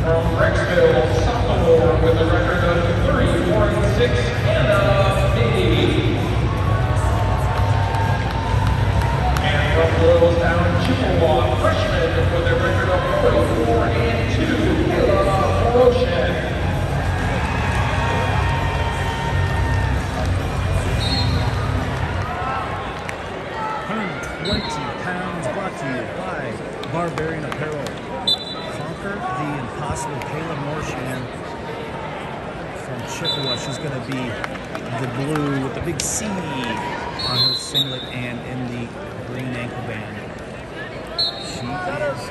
From Brecksville, sophomore with a record of 34 Hannah Beatty. And from Doylestown, Chippewa, freshman with a record of 44 and 2, the impossible Kayla Moroschan from Chippewa. She's going to be the blue with the big C on her singlet and in the green ankle band. She is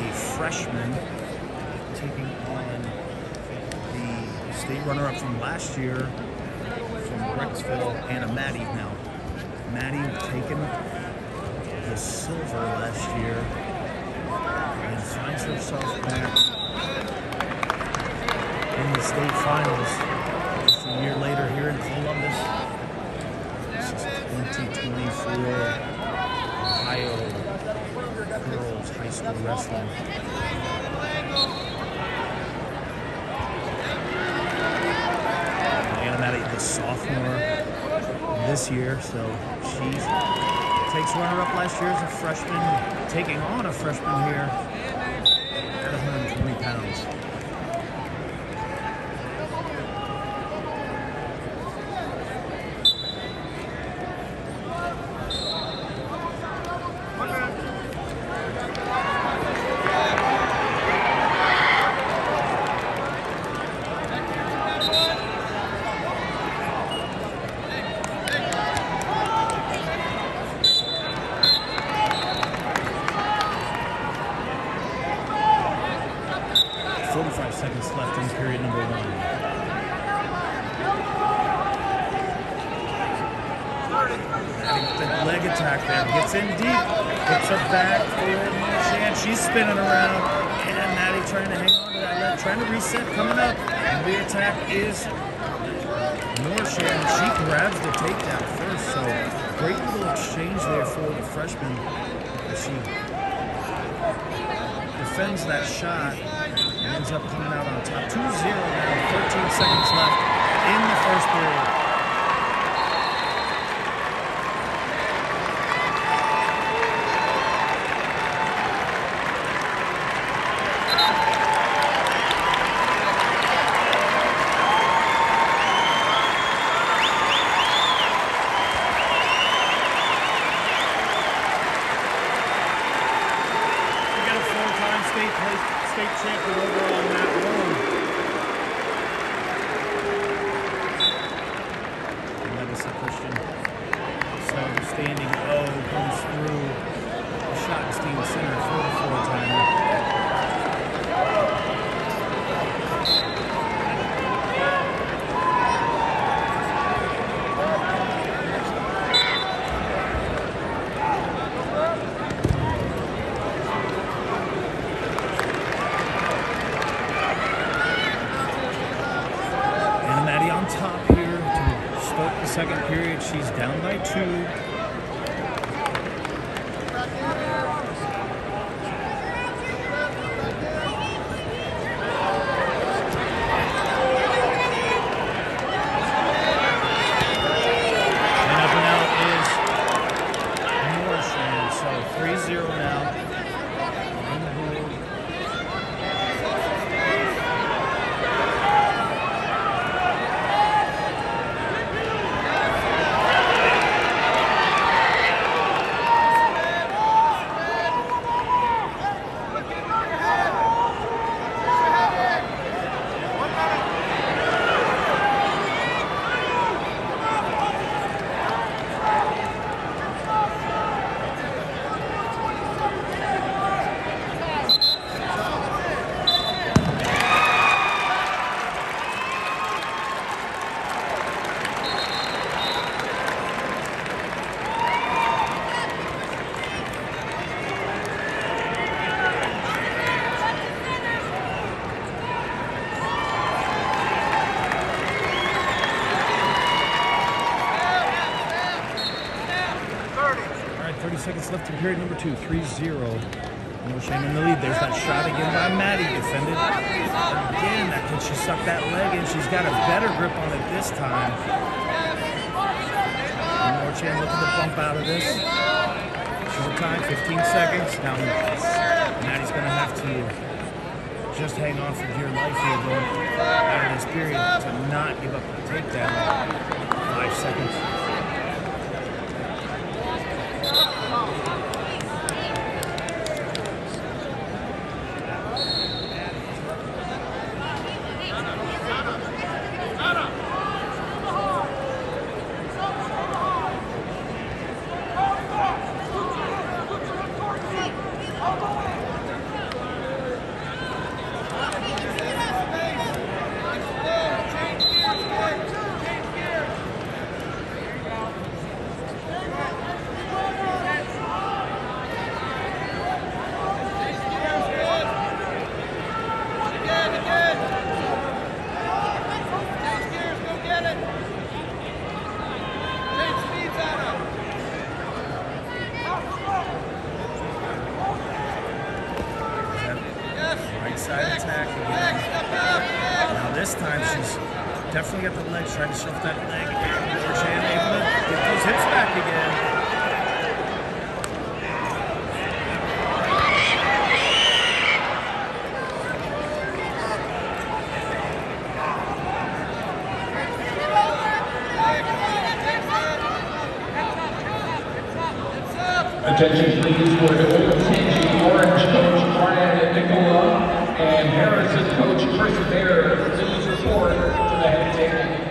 a freshman taking on the state runner-up from last year from Brecksville, Anna Madi now. Madi taking the silver last year and finds herself back in the state finals just a year later here in Columbus. This is 2024 Ohio Girls High School Wrestling. Anna Madi, the sophomore this year, so she takes runner-up last year as a freshman, taking on a freshman here at 120 pounds. Forty-five seconds left in period number one. The leg attack there, gets in deep, hits her back for Shan. She's spinning around, and Madi trying to hang on to that leg, trying to reset, coming up. And the attack is Moroschan. She grabs the takedown first, so great little exchange there for the freshman as she defends that shot ends up coming out on top. 2-0 now, 13 seconds left in the first period. We got a four-time state place, state champion over on that road. Legacy Christian. So the standing O comes through the Schottenstein Center for the four-timer. And Madi on top here to start the second period. She's down by two. And up and out is Moroschan. So 3-0 now. On the board. All right, 30 seconds left in period number two. 3 0. No shame in the lead. There's that shot again by Madi. Defended again. That can she suck that leg in? She's got a better grip on it this time. Moroschan looking to bump out of this. Short time, 15 seconds. Now Madi's gonna have to just hang on for dear life here going out of this period to not give up the takedown. Five seconds. Right side attack again. Now time she's definitely got the legs trying to shift that leg. Able to get those hips back again. Attention please for the Orange Coach Brian Nicola and Harrison Coach Chris Bear. Please to the head table.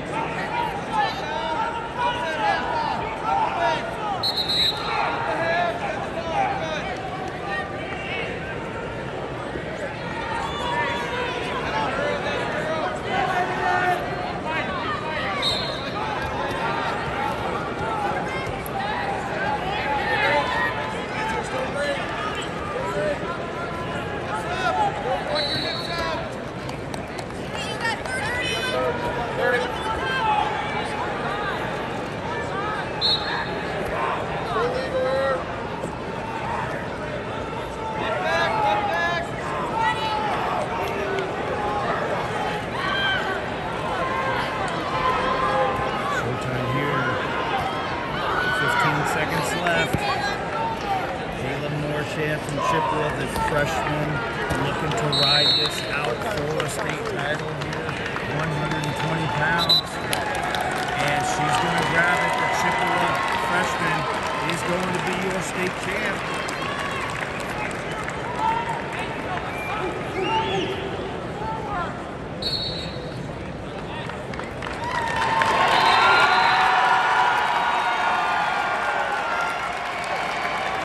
Showtime here. 15 seconds left. From Chippewa, the freshman, looking to ride this out for a state title here. 120 pounds. And she's going to grab it. The Chippewa freshman is going to be your state champ.